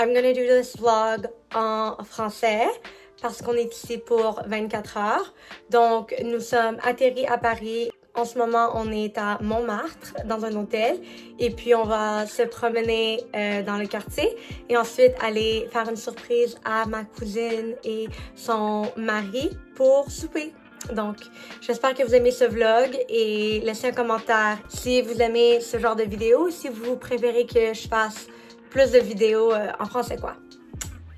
I'm gonna do this vlog en français parce qu'on est ici pour 24 heures. Donc, nous sommes atterris à Paris. En ce moment, on est à Montmartre, dans un hôtel. Et puis, on va se promener euh, dans le quartier. Et ensuite, aller faire une surprise à ma cousine et son mari pour souper. Donc, j'espère que vous aimez ce vlog et laissez un commentaire si vous aimez ce genre de vidéo si vous préférez que je fasse plus de vidéos euh, en français quoi.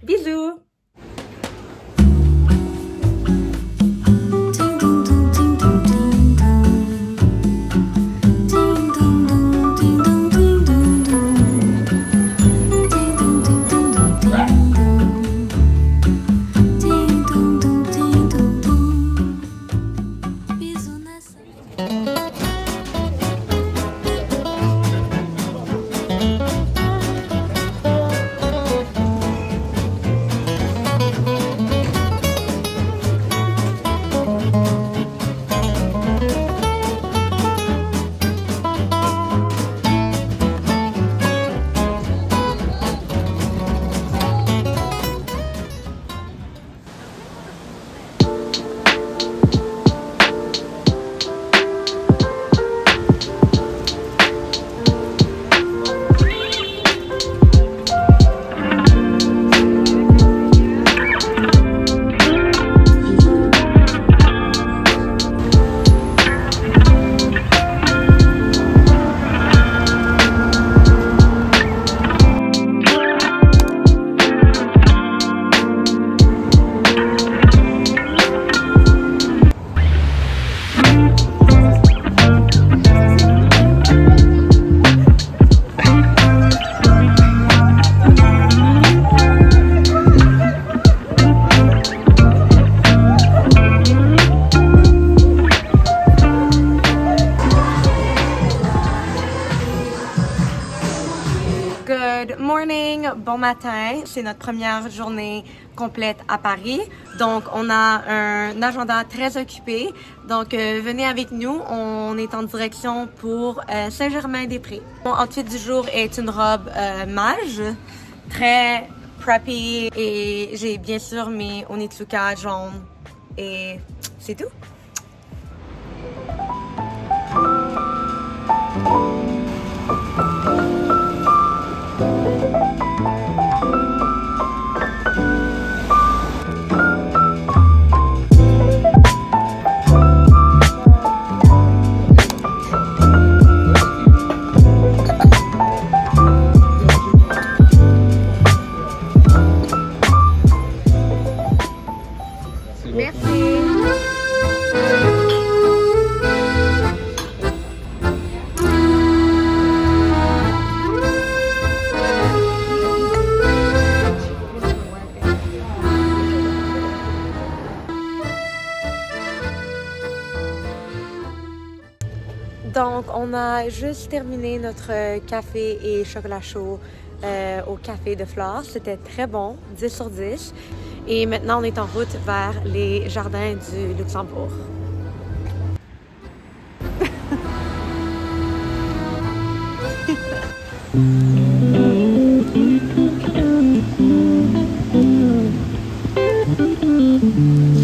Bisous! Good morning, bon matin. C'est notre première journée complète à Paris. Donc, on a un agenda très occupé. Donc, euh, venez avec nous. On est en direction pour euh, Saint-Germain-des-Prés. Mon outfit du jour est une robe euh, mage, très preppy. Et j'ai bien sûr mes Onitsuka jaunes. Et c'est tout. on a juste terminé notre euh, café et chocolat chaud euh, au café de Flore. C'était très bon, 10 sur 10. Et maintenant, on est en route vers les jardins du Luxembourg.